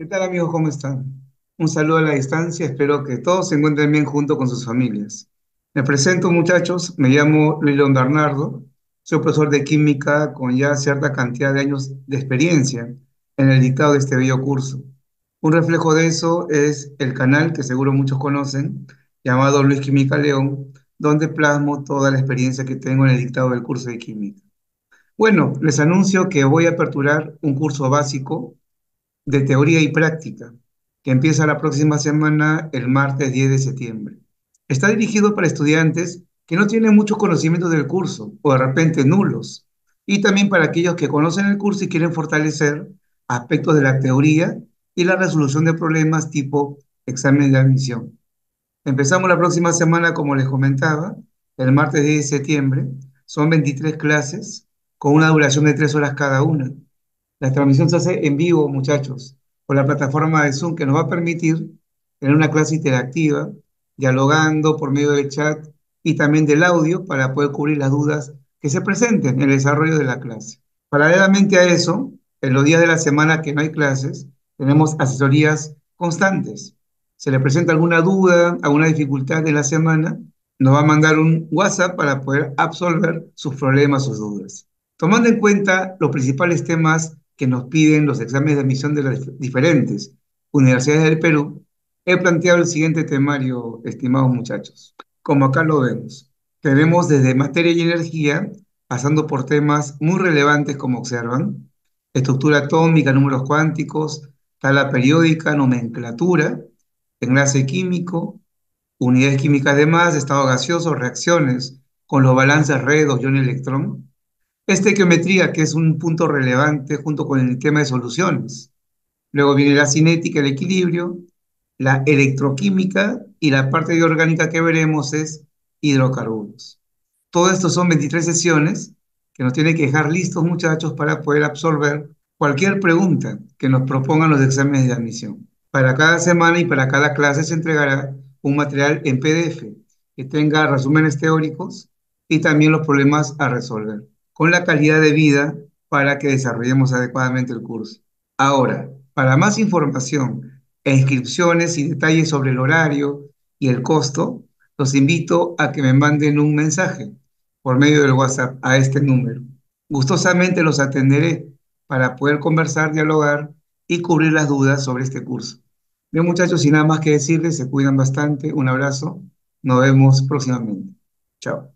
¿Qué tal amigos? ¿Cómo están? Un saludo a la distancia, espero que todos se encuentren bien junto con sus familias. Me presento muchachos, me llamo Luis León Bernardo, soy profesor de química con ya cierta cantidad de años de experiencia en el dictado de este bello curso. Un reflejo de eso es el canal que seguro muchos conocen, llamado Luis Química León, donde plasmo toda la experiencia que tengo en el dictado del curso de química. Bueno, les anuncio que voy a aperturar un curso básico de teoría y práctica, que empieza la próxima semana, el martes 10 de septiembre. Está dirigido para estudiantes que no tienen muchos conocimientos del curso o de repente nulos, y también para aquellos que conocen el curso y quieren fortalecer aspectos de la teoría y la resolución de problemas tipo examen de admisión. Empezamos la próxima semana, como les comentaba, el martes 10 de septiembre. Son 23 clases con una duración de 3 horas cada una. La transmisión se hace en vivo, muchachos, por la plataforma de Zoom que nos va a permitir tener una clase interactiva, dialogando por medio del chat y también del audio para poder cubrir las dudas que se presenten en el desarrollo de la clase. Paralelamente a eso, en los días de la semana que no hay clases, tenemos asesorías constantes. Se le presenta alguna duda, alguna dificultad de la semana, nos va a mandar un WhatsApp para poder absolver sus problemas, sus dudas. Tomando en cuenta los principales temas que nos piden los exámenes de admisión de las diferentes universidades del Perú, he planteado el siguiente temario, estimados muchachos. Como acá lo vemos, tenemos desde materia y energía, pasando por temas muy relevantes como observan, estructura atómica, números cuánticos, tabla periódica, nomenclatura, enlace químico, unidades químicas de masa, estado gaseoso, reacciones con los balances red o ion-electrón, estequiometría, que es un punto relevante junto con el tema de soluciones. Luego viene la cinética, el equilibrio, la electroquímica y la parte orgánica que veremos es hidrocarburos. Todo esto son 23 sesiones que nos tienen que dejar listos, muchachos, para poder absorber cualquier pregunta que nos propongan los exámenes de admisión. Para cada semana y para cada clase se entregará un material en PDF que tenga resúmenes teóricos y también los problemas a resolver con la calidad de vida para que desarrollemos adecuadamente el curso. Ahora, para más información e inscripciones y detalles sobre el horario y el costo, los invito a que me manden un mensaje por medio del WhatsApp a este número. Gustosamente los atenderé para poder conversar, dialogar y cubrir las dudas sobre este curso. Bien muchachos, sin nada más que decirles, se cuidan bastante. Un abrazo. Nos vemos próximamente. Chao.